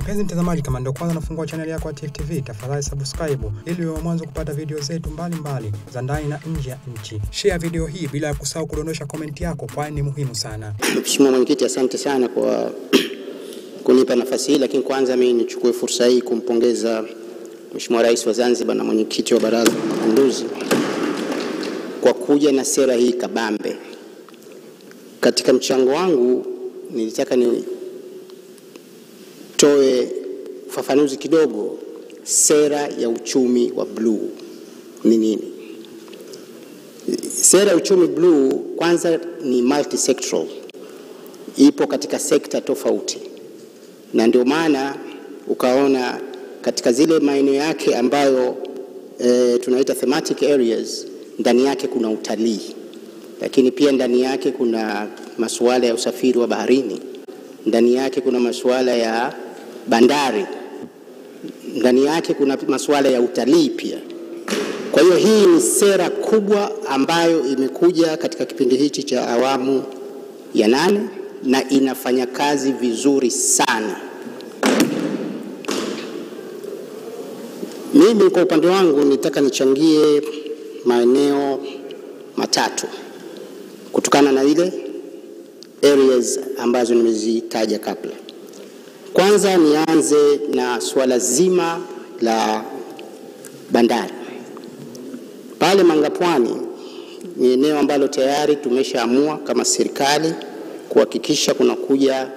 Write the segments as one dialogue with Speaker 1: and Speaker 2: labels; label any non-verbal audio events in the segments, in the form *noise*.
Speaker 1: Mpenzi mtazamaji, kama ndio kwanza nafungua chaneli yako ya Tifu TV, tafadhali subscribe ili uwe mwanzo kupata video zetu mbalimbali za ndani na nje ya nchi. Share video hii bila ya kusahau kudondosha komenti yako, kwani ni muhimu sana.
Speaker 2: Mheshimiwa Mwenyekiti, asante sana kwa *clears throat* kunipa nafasi hii, lakini kwanza mimi nichukue fursa hii kumpongeza Mheshimiwa Rais wa Zanzibar na mwenyekiti wa Baraza la Mapinduzi kwa kuja na sera hii kabambe. Katika mchango wangu nilitaka nitoe ufafanuzi kidogo, sera ya uchumi wa bluu ni nini? Sera ya uchumi bluu kwanza ni multisectoral, ipo katika sekta tofauti, na ndio maana ukaona katika zile maeneo yake ambayo e, tunaita thematic areas, ndani yake kuna utalii, lakini pia ndani yake kuna masuala ya usafiri wa baharini, ndani yake kuna masuala ya bandari, ndani yake kuna masuala ya utalii pia. Kwa hiyo hii ni sera kubwa ambayo imekuja katika kipindi hichi cha awamu ya nane na inafanya kazi vizuri sana. Mimi kwa upande wangu nitaka nichangie maeneo matatu kutokana na ile areas ambazo nimezitaja kabla. Kwanza nianze na suala zima la bandari. Pale Mangapwani ni eneo ambalo tayari tumeshaamua kama serikali kuhakikisha kunakuja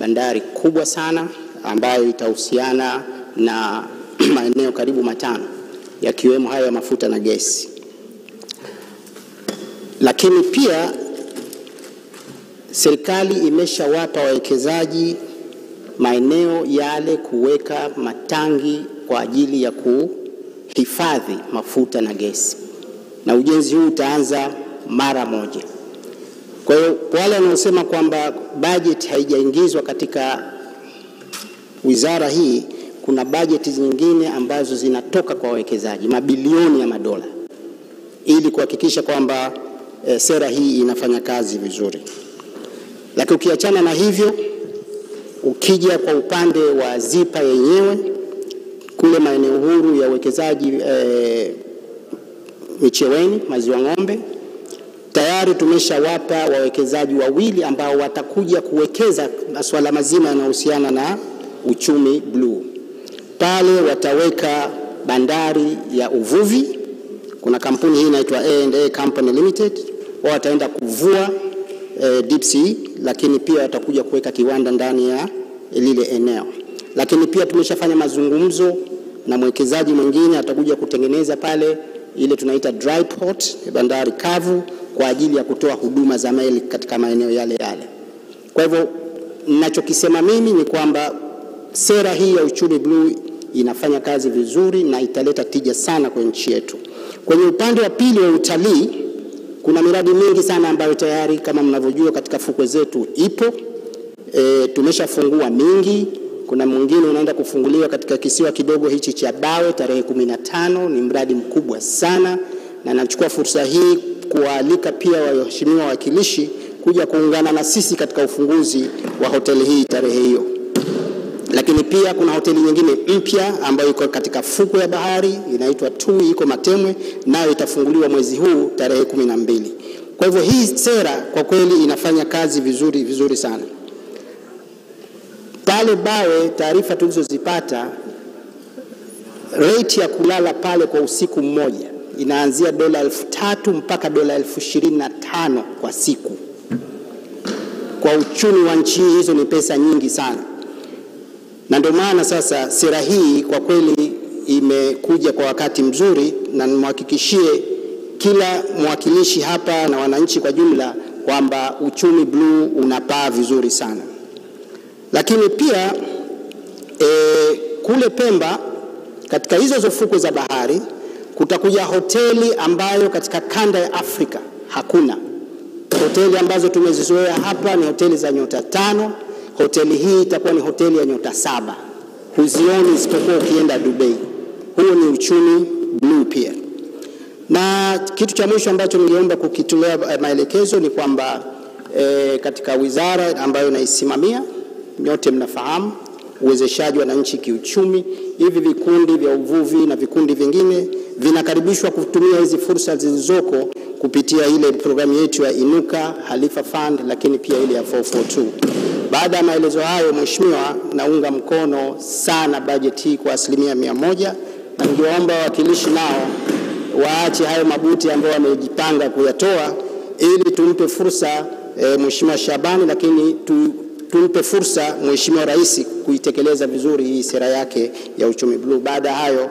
Speaker 2: bandari kubwa sana ambayo itahusiana na *clears throat* maeneo karibu matano yakiwemo hayo ya mafuta na gesi, lakini pia serikali imeshawapa wawekezaji maeneo yale kuweka matangi kwa ajili ya kuhifadhi mafuta na gesi, na ujenzi huu utaanza mara moja. Kwa hiyo kwa wale wanaosema kwamba bajeti haijaingizwa katika wizara hii, kuna bajeti nyingine ambazo zinatoka kwa wawekezaji mabilioni ya madola ili kuhakikisha kwamba e, sera hii inafanya kazi vizuri. Lakini ukiachana na hivyo, ukija kwa upande wa ZIPA yenyewe kule maeneo huru ya uwekezaji e, Micheweni, Maziwa Ng'ombe, tayari tumeshawapa wawekezaji wawili ambao watakuja kuwekeza masuala mazima yanayohusiana na uchumi bluu. Pale wataweka bandari ya uvuvi. Kuna kampuni hii inaitwa A&A Company Limited, wao wataenda kuvua eh, deep sea, lakini pia watakuja kuweka kiwanda ndani ya lile eneo. Lakini pia tumeshafanya mazungumzo na mwekezaji mwingine atakuja kutengeneza pale ile tunaita dry port, bandari kavu kwa ajili ya kutoa huduma za meli katika maeneo yale yale. Kwa hivyo ninachokisema mimi ni kwamba sera hii ya uchumi bluu inafanya kazi vizuri na italeta tija sana kwa nchi yetu. Kwenye upande wa pili wa utalii, kuna miradi mingi sana ambayo tayari kama mnavyojua katika fukwe zetu ipo. E, tumeshafungua mingi. Kuna mwingine unaenda kufunguliwa katika kisiwa kidogo hichi cha Bawe tarehe kumi na tano. Ni mradi mkubwa sana, na nachukua fursa hii kuwaalika pia waheshimiwa wawakilishi kuja kuungana na sisi katika ufunguzi wa hoteli hii tarehe hiyo. Lakini pia kuna hoteli nyingine mpya ambayo iko katika fukwe ya bahari inaitwa Tui, iko Matemwe, nayo itafunguliwa mwezi huu tarehe kumi na mbili. Kwa hivyo hii sera kwa kweli inafanya kazi vizuri vizuri sana. Pale Bawe, taarifa tulizozipata, rate ya kulala pale kwa usiku mmoja inaanzia dola elfu tatu mpaka dola elfu ishirini na tano kwa siku. Kwa uchumi wa nchi hizo ni pesa nyingi sana, na ndio maana sasa sera hii kwa kweli imekuja kwa wakati mzuri, na nimhakikishie kila mwakilishi hapa na wananchi kwa jumla kwamba uchumi bluu unapaa vizuri sana. Lakini pia e, kule Pemba katika hizo fukwe za bahari kutakuja hoteli ambayo katika kanda ya Afrika hakuna. Hoteli ambazo tumezizoea hapa ni hoteli za nyota tano. Hoteli hii itakuwa ni hoteli ya nyota saba, huzioni isipokuwa ukienda Dubai. Huo ni uchumi bluu pia. Na kitu cha mwisho ambacho ningeomba kukitolea maelekezo ni kwamba e, katika wizara ambayo naisimamia nyote mnafahamu uwezeshaji wananchi kiuchumi. Hivi vikundi vya uvuvi na vikundi vingine vinakaribishwa kutumia hizi fursa zilizoko kupitia ile programu yetu ya Inuka Halifa Fund, lakini pia ile ya 442. Baada ya maelezo hayo, Mheshimiwa, naunga mkono sana bajeti hii kwa asilimia mia moja na ningewaomba wawakilishi nao waache hayo mabuti ambayo wamejipanga kuyatoa ili tumpe fursa e, Mheshimiwa Shabani, lakini tu, tumpe fursa Mheshimiwa Rais kuitekeleza vizuri hii sera yake ya uchumi bluu. Baada ya hayo